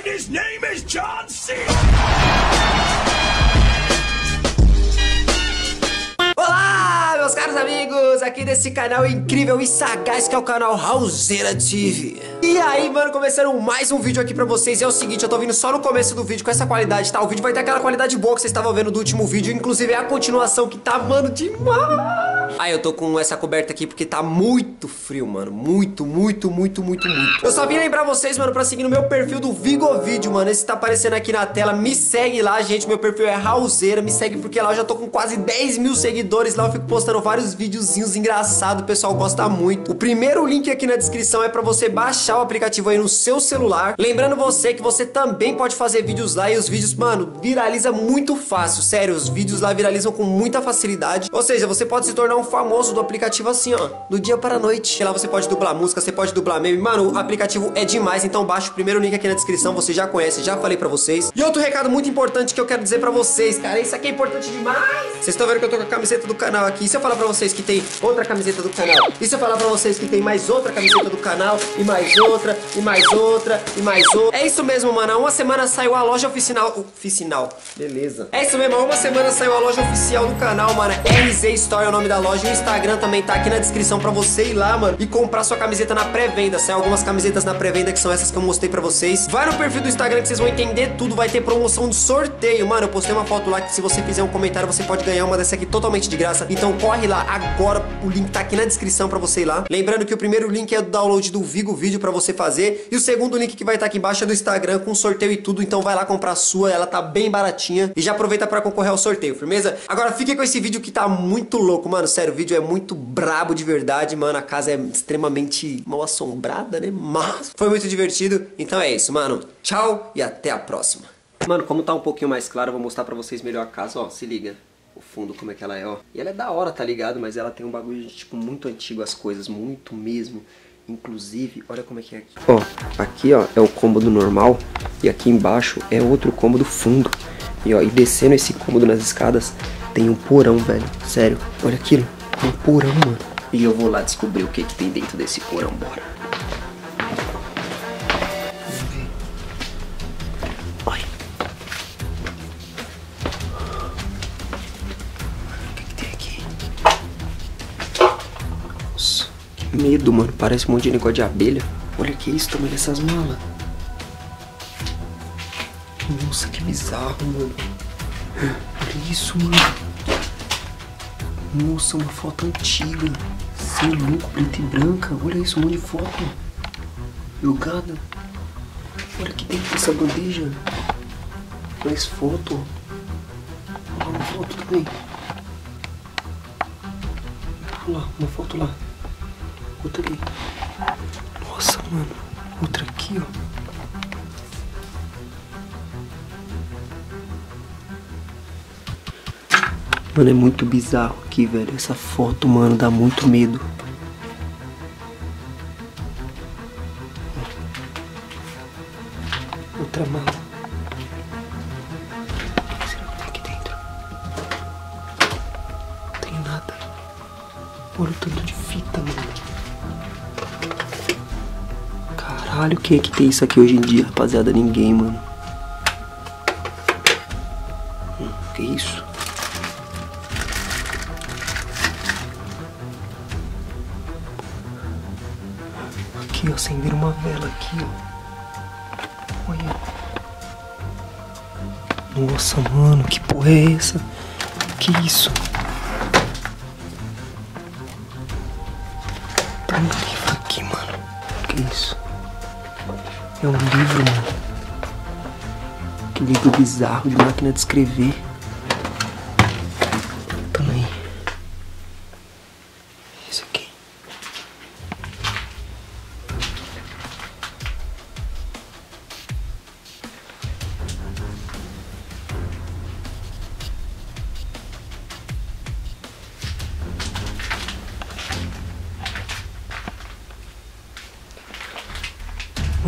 And his name is John C. Olá, meus caros amigos, aqui desse canal incrível e sagaz que é o canal Raulzeira TV. E aí, mano, começando mais um vídeo aqui pra vocês. E é o seguinte, eu tô vindo só no começo do vídeo com essa qualidade, tá? O vídeo vai ter aquela qualidade boa que vocês estavam vendo do último vídeo, inclusive é a continuação que tá, mano, demais. Aí eu tô com essa coberta aqui porque tá muito frio, mano. Muito, muito, muito, muito, muito. Eu só vim lembrar vocês, mano, pra seguir no meu perfil do Vigovídeo, mano. Esse tá aparecendo aqui na tela. Me segue lá, gente. Meu perfil é Raulzeira. Me segue porque lá eu já tô com quase 10 mil seguidores. Lá eu fico postando vários videozinhos engraçados. O pessoal gosta muito. O primeiro link aqui na descrição é pra você baixar o aplicativo aí no seu celular. Lembrando você que você também pode fazer vídeos lá. E os vídeos, mano, viraliza muito fácil. Sério, os vídeos lá viralizam com muita facilidade. Ou seja, você pode se tornar um famoso do aplicativo assim, ó, do dia para a noite. E lá você pode dublar música, você pode dublar meme. Mano, o aplicativo é demais, então baixa o primeiro link aqui na descrição, você já conhece, já falei pra vocês. E outro recado muito importante que eu quero dizer pra vocês, cara, isso aqui é importante demais. Vocês estão vendo que eu tô com a camiseta do canal aqui. E se eu falar pra vocês que tem outra camiseta do canal? E se eu falar pra vocês que tem mais outra camiseta do canal? E mais outra, e mais outra, e mais outra? É isso mesmo, mano. Há uma semana saiu a loja oficial. Oficial. Beleza. É isso mesmo, há uma semana saiu a loja oficial do canal, mano. RZ Store é o nome da loja. E o Instagram também tá aqui na descrição pra você ir lá, mano, e comprar sua camiseta na pré-venda. Sai algumas camisetas na pré-venda que são essas que eu mostrei pra vocês. Vai no perfil do Instagram que vocês vão entender tudo. Vai ter promoção de sorteio, mano. Eu postei uma foto lá que se você fizer um comentário você pode ganhar uma dessa aqui totalmente de graça. Então corre lá agora. O link tá aqui na descrição pra você ir lá. Lembrando que o primeiro link é o download do Vigo Vídeo pra você fazer. E o segundo link que vai estar tá aqui embaixo é do Instagram com sorteio e tudo. Então vai lá comprar a sua. Ela tá bem baratinha. E já aproveita pra concorrer ao sorteio, firmeza? Agora fique com esse vídeo que tá muito louco, mano. Sério, o vídeo é muito brabo de verdade, mano. A casa é extremamente mal assombrada, né? Mas foi muito divertido. Então é isso, mano. Tchau e até a próxima. Mano, como tá um pouquinho mais claro, eu vou mostrar pra vocês melhor a casa, ó. Se liga. O fundo, como é que ela é, ó. E ela é da hora, tá ligado? Mas ela tem um bagulho, tipo, muito antigo as coisas. Muito mesmo. Inclusive, olha como é que é aqui. Ó, aqui, ó, é o cômodo normal. E aqui embaixo é outro cômodo fundo. E ó, e descendo esse cômodo nas escadas, tem um porão, velho. Sério, olha aquilo. Um porão, mano. E eu vou lá descobrir o que, que tem dentro desse porão, bora. Olha. O que, que tem aqui? Nossa, que medo, mano. Parece um monte de negócio de abelha. Olha que isso, tamanho dessas malas. Nossa, que bizarro, mano. Olha isso, mano. Nossa, uma foto antiga. Você é louco, preta e branca. Olha isso, um monte de foto. Jogada. Olha aqui dentro dessa bandeja. Mais foto. Olha uma foto também. Olha lá, uma foto lá. Outra ali. Nossa, mano. Outra aqui, ó. Mano, é muito bizarro aqui, velho. Essa foto, mano, dá muito medo. Outra mala. Será que tem aqui dentro? Não tem nada. Olha o tanto de fita, mano. Caralho, quem é que tem isso aqui hoje em dia, rapaziada? Ninguém, mano. Nossa, mano, que porra é essa? Que isso? Tem um livro aqui, mano. Que isso? É um livro, mano. Que livro bizarro de máquina de escrever. Também. Isso aqui.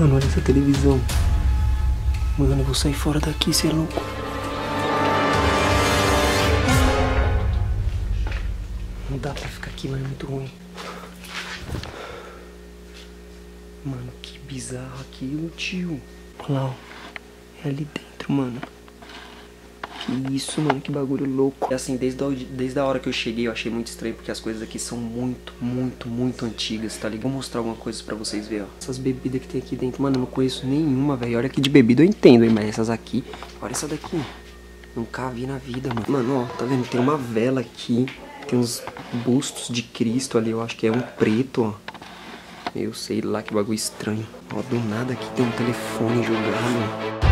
Mano, olha essa televisão. Mano, eu vou sair fora daqui, você é louco. Não dá pra ficar aqui, mano, é muito ruim. Mano, que bizarro aquilo, tio. Olha lá, ó. É ali dentro, mano. Isso, mano, que bagulho louco. E assim, desde a, desde a hora que eu cheguei, eu achei muito estranho, porque as coisas aqui são muito, muito, muito antigas, tá ligado? Vou mostrar alguma coisa pra vocês verem, ó. Essas bebidas que tem aqui dentro, mano, eu não conheço nenhuma, velho. Olha que de bebida eu entendo, hein, mas essas aqui, olha essa daqui. Nunca vi na vida, mano. Mano, ó, tá vendo? Tem uma vela aqui, tem uns bustos de Cristo ali, eu acho que é um preto, ó. Eu sei lá que bagulho estranho. Ó, do nada aqui tem um telefone jogado. Mano,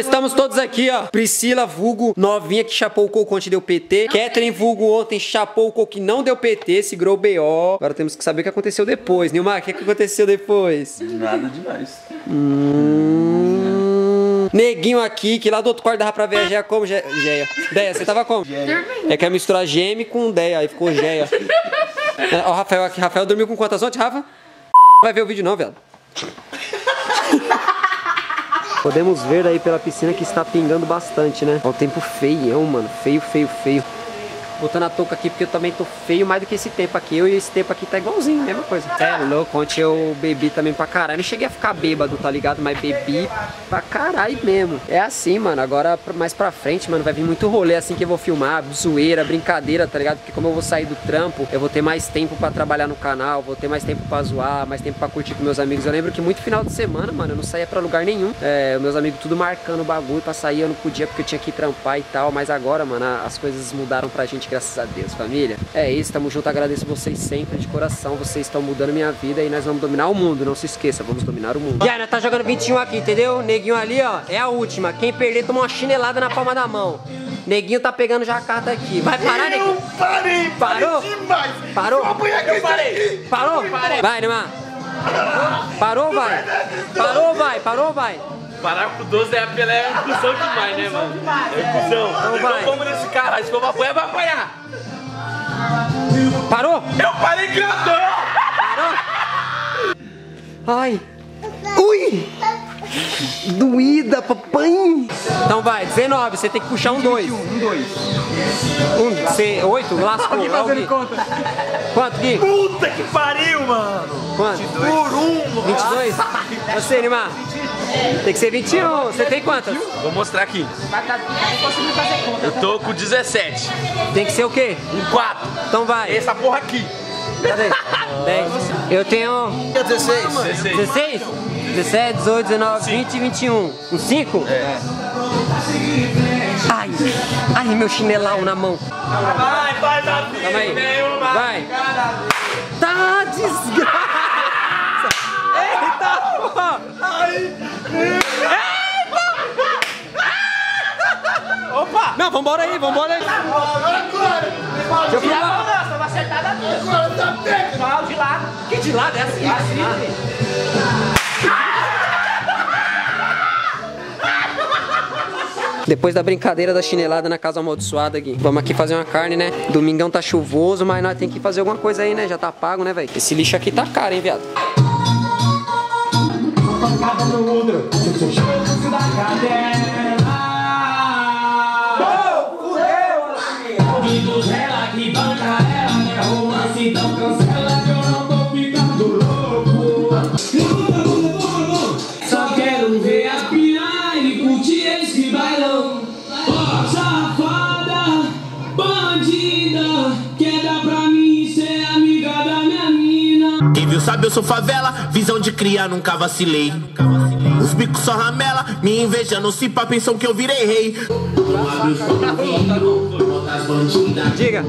estamos todos aqui, ó. Priscila, vulgo novinha que chapou o coco ontem deu PT. Catherine, vulgo ontem, chapou o coco que não deu PT, segurou o BO. Agora temos que saber o que aconteceu depois. Nilmar, o que, que aconteceu depois? Nada demais. Hum... Neguinho aqui, que lá do outro quarto dava pra ver a Geia como Geia. Deia, você tava como? É que ia misturar Geme com Deia, aí ficou Geia. É, ó, o Rafael aqui. Rafael dormiu com quantas ontem, Rafa? Vai ver o vídeo não, velho. Podemos ver aí pela piscina que está pingando bastante, né? Ó, o tempo feião, mano. Feio, feio, feio. Botando a touca aqui porque eu também tô feio mais do que esse tempo aqui. Eu e esse tempo aqui tá igualzinho, mesma coisa. É louco, ontem eu bebi também pra caralho. Não cheguei a ficar bêbado, tá ligado? Mas bebi pra caralho mesmo. É assim, mano. Agora mais pra frente, mano, vai vir muito rolê assim que eu vou filmar. Zoeira, brincadeira, tá ligado? Porque como eu vou sair do trampo, eu vou ter mais tempo pra trabalhar no canal, vou ter mais tempo pra zoar, mais tempo pra curtir com meus amigos. Eu lembro que muito final de semana, mano, eu não saía pra lugar nenhum. É, meus amigos tudo marcando o bagulho pra sair, eu não podia porque eu tinha que trampar e tal. Mas agora, mano, as coisas mudaram pra gente, graças a Deus, família. É isso, tamo junto, agradeço vocês sempre de coração. Vocês estão mudando minha vida e nós vamos dominar o mundo. Não se esqueça, vamos dominar o mundo. E aí, nós tá jogando 21 aqui, entendeu? Neguinho ali, ó, é a última. Quem perder toma uma chinelada na palma da mão. Neguinho tá pegando já a carta aqui. Vai parar, Neguinho? Eu parei! Parou? Parei demais! Parou? Eu parei. Parou? Vai, Neymar. Parou, vai. Parou, vai. Parou, vai. Parar com 12 é pela é cuzão demais, né, mano? É cuzão. Então vai. Então vamos nesse cara. Se for pra apanhar, vai apanhar. Parou? Eu parei grandão! Ai. Ui. Doída, papai. Então vai, 19. Você tem que puxar um 2. Um, dois. Um, você, 8? Lascou. Aqui Vai, fazendo Gui. conta. Quanto, Gui? Puta que pariu, mano! Quanto? Por um! 22? Você, Neymar? Tem que ser 21. Você tem quantas? Vou mostrar aqui. Eu tô com 17. Tem que ser o quê? Um 4. Então vai. Essa porra aqui. Cadê? 10. Eu tenho 16! 16. 16? 17, 18, 19, 20 e 21. Um 5? É. Ai, ai, meu chinelão na mão. Vai, vai, Davi! Calma aí. Vai. Tá desgraça. Eita, porra. Opa! Não, vambora aí, vambora aí. Agora! Deixa eu filmar. Agora tá pego! de lado. Que de lado é assim? assim Depois da brincadeira da chinelada na casa amaldiçoada, Gui. Vamos aqui fazer uma carne, né? Domingão tá chuvoso, mas nós tem que fazer alguma coisa aí, né? Já tá pago, né, velho? Esse lixo aqui tá caro, hein, viado? Amigos então cancela que eu não tô ficando louco. Só quero ver as piranha e curtir esse bailão. Ó, safada, bandida, quer dar pra mim ser amiga da minha mina. Quem viu sabe eu sou favela, visão de criar nunca vacilei. Os bicos só ramela, me invejando se pá pensam que eu virei rei. Diga.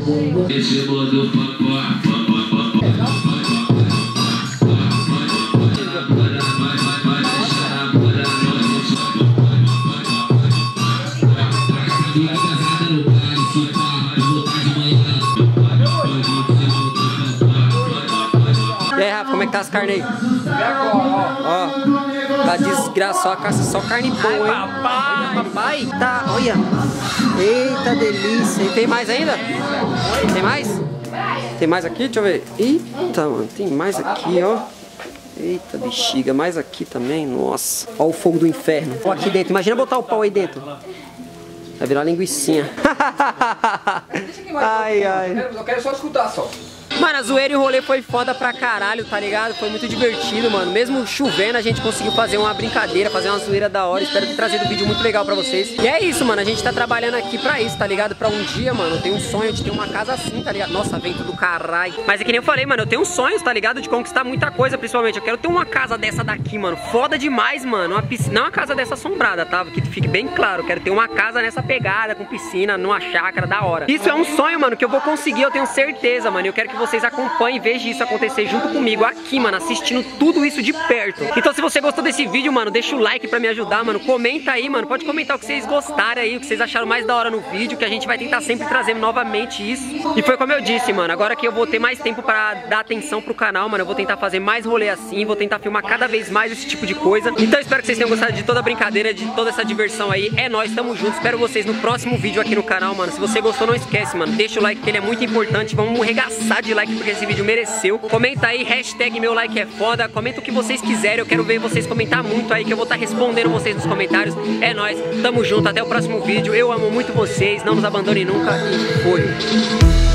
E aí, Rafa, como é que tá as carnes aí? Ó, tá desgraça, só, caça, só carne boa, hein? Papai! Papai! Tá, olha. Eita delícia. E tem mais ainda? Tem mais? Tem mais aqui? Deixa eu ver. Eita, mano, tem mais aqui, ó. Eita, bexiga, mais aqui também, nossa. Ó o fogo do inferno. Ó aqui dentro, imagina botar o pau aí dentro. Vai virar linguiçinha. ai, ai. Eu quero só escutar só. Mano, a zoeira e o rolê foi foda pra caralho, tá ligado? Foi muito divertido, mano. Mesmo chovendo, a gente conseguiu fazer uma brincadeira, fazer uma zoeira da hora. Espero ter trazido um vídeo muito legal pra vocês. E é isso, mano. A gente tá trabalhando aqui pra isso, tá ligado? Pra um dia, mano, eu tenho um sonho de ter uma casa assim, tá ligado? Nossa, vento do caralho. Mas é que nem eu falei, mano, eu tenho sonhos, tá ligado? De conquistar muita coisa, principalmente. Eu quero ter uma casa dessa daqui, mano. Foda demais, mano. Uma piscina, não uma casa dessa assombrada, tá? Que fique bem claro. Eu quero ter uma casa nessa pegada, com piscina, numa chácara, da hora. Isso é um sonho, mano, que eu vou conseguir, eu tenho certeza, mano. Eu quero que vocês acompanhem veja isso acontecer junto comigo aqui, mano, assistindo tudo isso de perto. Então se você gostou desse vídeo, mano, deixa o like pra me ajudar, mano. Comenta aí, mano. Pode comentar o que vocês gostaram aí, o que vocês acharam mais da hora no vídeo, que a gente vai tentar sempre trazer novamente isso. E foi como eu disse, mano, agora que eu vou ter mais tempo pra dar atenção pro canal, mano, eu vou tentar fazer mais rolê assim, vou tentar filmar cada vez mais esse tipo de coisa. Então espero que vocês tenham gostado de toda a brincadeira, de toda essa diversão aí. É nóis, tamo junto. Espero vocês no próximo vídeo aqui no canal, mano. Se você gostou, não esquece, mano. Deixa o like, que ele é muito importante. Vamos regaçar de like, porque esse vídeo mereceu. Comenta aí, hashtag meu like é foda. Comenta o que vocês quiserem. Eu quero ver vocês comentar muito aí, que eu vou estar respondendo vocês nos comentários. É nóis, tamo junto, até o próximo vídeo. Eu amo muito vocês, não nos abandone nunca e foi.